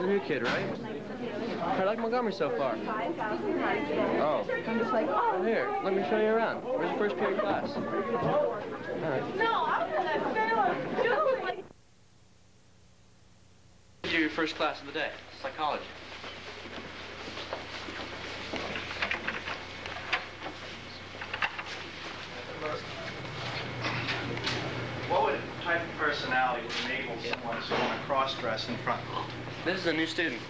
you're the new kid, right? I like Montgomery so far. Oh. I'm just like, oh. Well, here, let me show you around. Where's the first period class? All right. No, I'm gonna fail. Julie. Do your first class of the day, psychology. What would type of personality would enable someone to want to cross-dress in front? This is a new student.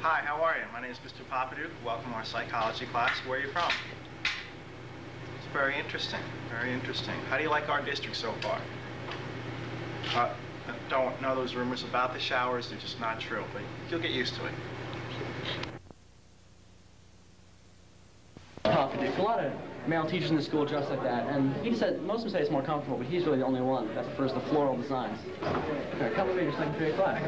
Hi, how are you? My name is Mr. Papaduke. Welcome to our psychology class. Where are you from? It's very interesting, very interesting. How do you like our district so far? Uh, don't know those rumors about the showers. They're just not true, but you'll get used to it. There's a lot of male teachers in the school dressed like that, and he said, most of them say it's more comfortable, but he's really the only one that prefers the floral designs. Here, come with me to your second class.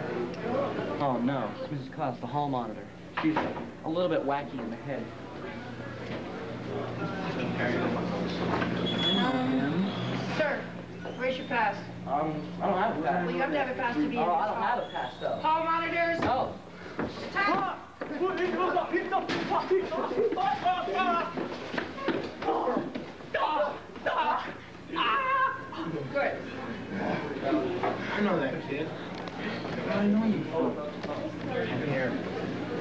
Oh, no. It's Mrs. Klaus, the hall monitor. She's a little bit wacky in the head. Um, sir, where's your pass? Um, I don't have a pass. Well, you have to have a pass to be in this Oh, I don't hall. have a pass, though. Hall monitors. Attack. Good. I know that kid. I know you from. I'm here.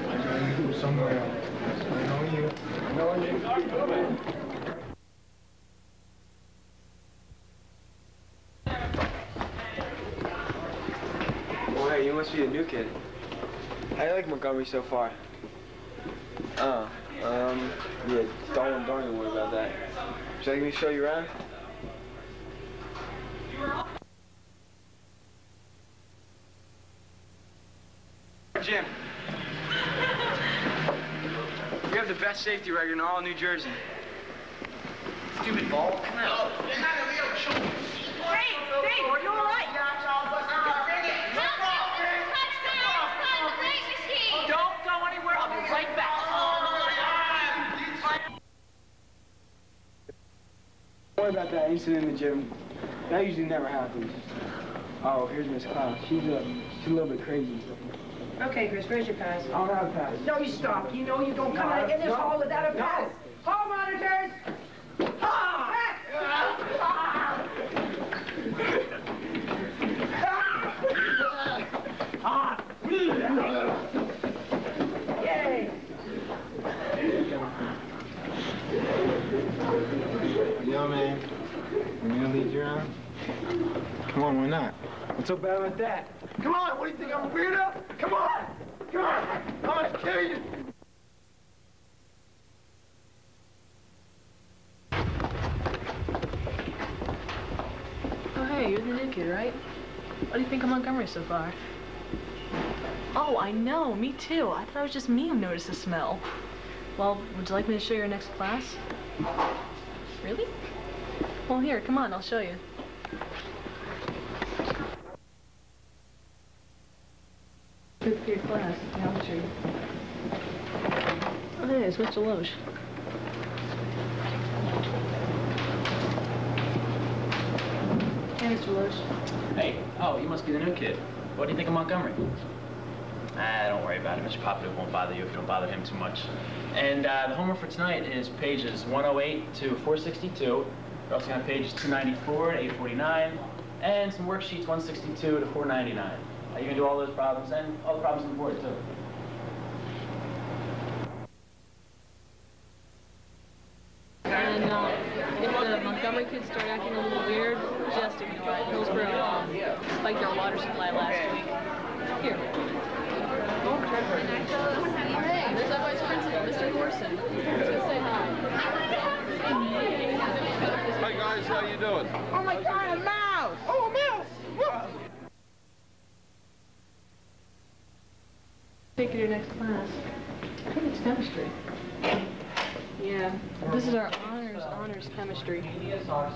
I know you somewhere else. I know you. I know you. Oh, hey, you must be a new kid. You like Montgomery so far? Oh, um, yeah, don't, don't even worry about that. Should I let me show you around? Gym. We have the best safety record in all of New Jersey. Stupid ball. Come out. Hey, Dave, are you all right? Don't go anywhere. I'll be right back. Don't worry about that incident in the gym. That usually never happens. Oh, here's Miss Klaus. She's a, she's a little bit crazy. Okay, Chris, where's your pass? I don't have a pass. No, you stop. You know you don't come out in this No. hall without a pass. Hall monitors. Ah! Yay! Yo, man. You gonna lead you around? Come on, why not? What's so bad about that? Come on, what do you think, I'm a weirdo? Come on! Come on! I'm gonna kill you! Oh, hey, you're the new kid, right? What do you think of Montgomery so far? Oh, I know, me too. I thought it was just me who noticed the smell. Well, would you like me to show you your next class? Really? Well, here, come on, I'll show you. Fifth period class, geometry. Oh, hey, it's Mr. Loesch. Hey, Mr. Loesch. Hey, oh, you must be the new kid. What do you think of Montgomery? Ah, don't worry about it. Mr. Papaduke won't bother you if you don't bother him too much. And uh, the homework for tonight is pages 108 to 462. We're also going to pages 294 to 849, and some worksheets 162 to 499. Uh, you can do all those problems and all the problems on the board, too. And uh, if the Montgomery kids start acting a little weird, just ignore it. Hillsborough spiked our water supply last week. Here. Hey, there's our vice principal, Mr. Gorson. Let's say hi. Hi guys, how you doing? Oh my God, a mouse! Oh, a mouse! Take you to your next class. I think it's chemistry. Yeah, this is our honors, honors chemistry.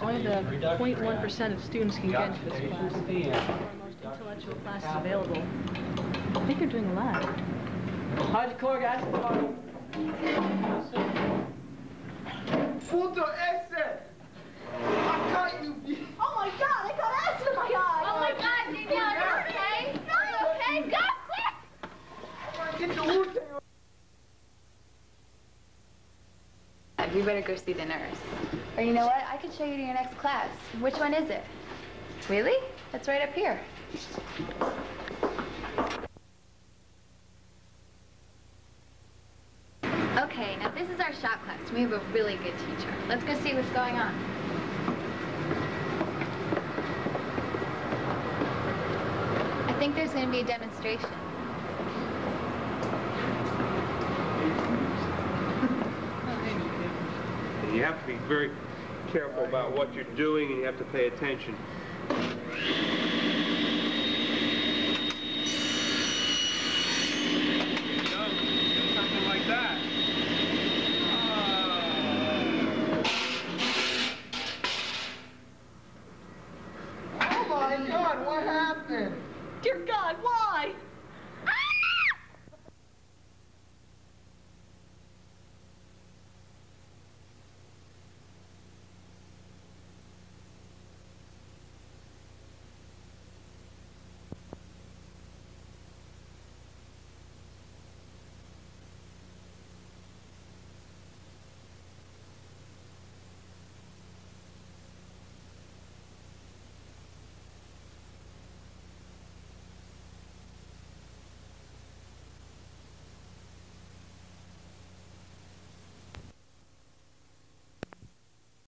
Only the 0.1% of students can get into this class. One of our most intellectual classes available. I think you're doing a lot. How's your core, guys? Puto esse! I caught you! Oh my God, I got acid in my eye! Oh my God, Danielle, are you okay? Are you okay? Go quick! You better go see the nurse. Or you know what? I could show you to your next class. Which one is it? Really? It's right up here. Okay, now this is our shop class. We have a really good teacher. Let's go see what's going on. I think there's going to be a demonstration. And you have to be very careful about what you're doing and you have to pay attention.